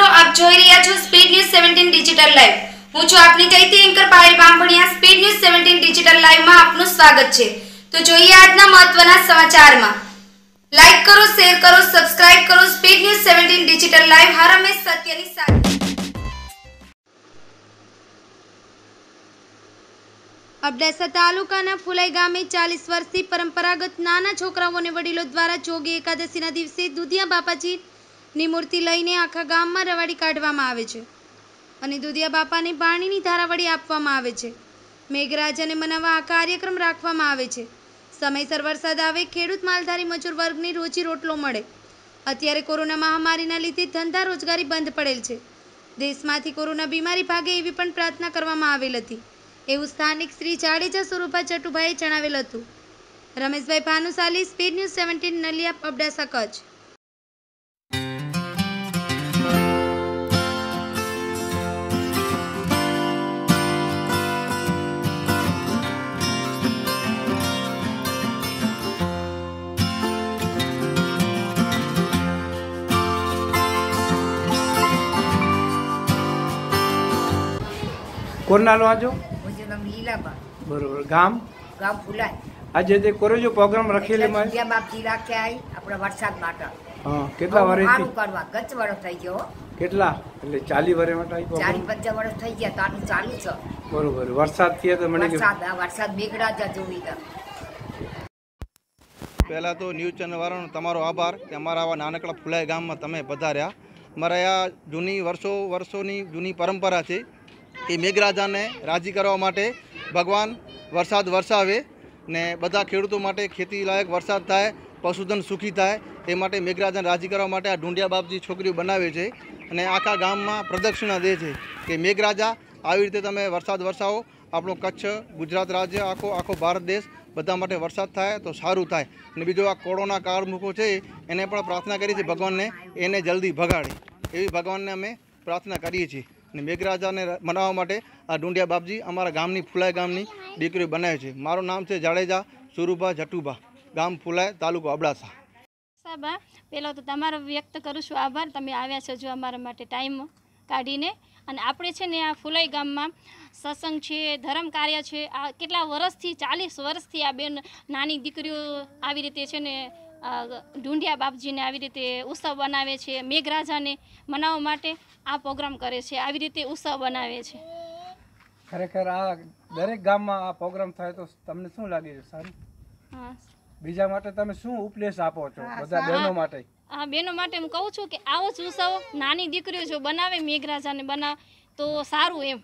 મિત્રો, આપ જોઈ રહ્યા છો speed news seventeen digital live હું છું આપની ચૈતી anchor Payal Bamaniya speed news seventeen digital લાઈવમાં આપનું સ્વાગત છે. તો જોઈએ આજના મહત્વના સમાચારમાં. લાઈક કરો શેર કરો સબસ્ક્રાઇબ કરો speed news seventeen digital live હરમે સત્યની સાથે. અબડાસા તાલુકાના ફુલાઈ ગામે ચાલીસ વર્ષથી પરંપરાગત નાના છોકરાઓને વડીલો દ્વારા જોગી એકાદશીના દિવસે દુધિયા બાપાજીની મૂર્તિ લઈને આખા ગામમાં રવાડી કાઢવામાં આવે છે. અને દુધિયા બાપાને પાણીની ધારાવડી આપવામાં આવે છે. મેઘરાજાને મનાવવા આ કાર્યક્રમ રાખવામાં આવે છે. સમયસર વરસાદ આવે, ખેડૂત માલધારી મજૂર વર્ગની રોજી રોટલો મળે. અત્યારે કોરોના મહામારીના લીધે ધંધા રોજગારી બંધ પડેલ છે. દેશમાંથી કોરોના બીમારી ભાગે એવી પણ પ્રાર્થના કરવામાં આવેલ હતી. એવું સ્થાનિક શ્રી જાડેજા સ્વરૂપા ચટુભાઈએ જણાવેલ હતું. Rameshbhai Bhanushali, speed news seventeen, Naliya, Abdasa, Kutch. કોરના લો આજો? બરોબર. ગામ? ગામ ફુલાય. આજે તે કોરોજો પ્રોગ્રામ રાખેલો માં જે બાપજી રાખ્યા આઈ આપણા વરસાદ માટે. હા કેટલા વર્ષથી મારું કરવા ગચ વર્ષ થઈ ગયો કેટલા? એટલે 40 વર્ષ માટે આઈ પ્રોગ્રામ 40 50 વર્ષ થઈ ગયા તારું ચાલુ છે. બરોબર. વરસાદ થયા તો મને વરસાદ વરસાદ બેગડા જા જોવી તા પહેલાં તો ન્યૂઝ ચેનલ વાળાનો તમારો આભાર કે અમારા આવા નાનકડા ફુલાય ગામમાં તમે પધાર્યા. અમારા આ જૂની વર્ષો વર્ષોની જૂની પરંપરા છે. કે મેઘરાજાને રાજી કરવા માટે ભગવાન વરસાદ વરસાવે ને બધા ખેડૂતો માટે ખેતી લાયક વરસાદ થાય, પશુધન સુખી થાય, એ માટે મેઘરાજાને રાજી કરવા માટે આ ઢુંડિયા બાપજી છોકરીઓ બનાવે છે અને આખા ગામમાં પ્રદક્ષિણા દે છે કે મેઘરાજા, આવી રીતે તમે વરસાદ વરસાવો, આપણો કચ્છ, ગુજરાત રાજ્ય, આખો આખો ભારત દેશ બધા માટે વરસાદ થાય તો સારું થાય. અને બીજો આ કોરોના કાળ મૂકો છે, એને પણ પ્રાર્થના કરી છે ભગવાનને, એને જલ્દી ભગાડે. એવી ભગવાનને અમે પ્રાર્થના કરીએ છીએ. અને મેઘરાજાને મનાવવા માટે આ ડુંડિયા બાપજી અમારા ગામની ફુલાઈ ગામની દીકરીઓ બનાવે છે. મારું નામ છે જાડેજા સુરુભા જટુભા. ગામ ફુલાઈ તાલુકો અબડાસા. સાબા પહેલાં તો તમારો વ્યક્ત કરું છું. આભાર. તમે આવ્યા છો જો અમારા માટે ટાઈમ કાઢીને. અને આપણે છે ને આ ફુલાઈ ગામમાં સત્સંગ છે, ધર્મ કાર્ય છે. આ કેટલા વર્ષથી, ચાલીસ વર્ષથી આ બેન, નાની દીકરીઓ આવી રીતે છે ને ઢૂંઢિયા બાપજીને આવી રીતે ઉત્સવ બનાવે છે મેઘરાજાને મનાવવા માટે આ પ્રોગ્રામ કરે છે આવી રીતે ઉત્સવ બનાવે છે. ખરેખર આ દરેક ગામમાં આ પ્રોગ્રામ થાય તો તમને શું લાગે છે સારું? હા. બીજા માટે તમે શું ઉપદેશ આપો છો બધા બહેનો માટે? હા બહેનો માટે હું કહું છું કે આવો જ ઉત્સવ નાની દીકરીઓ જો બનાવે મેઘરાજાને બનાવે તો સારું એમ.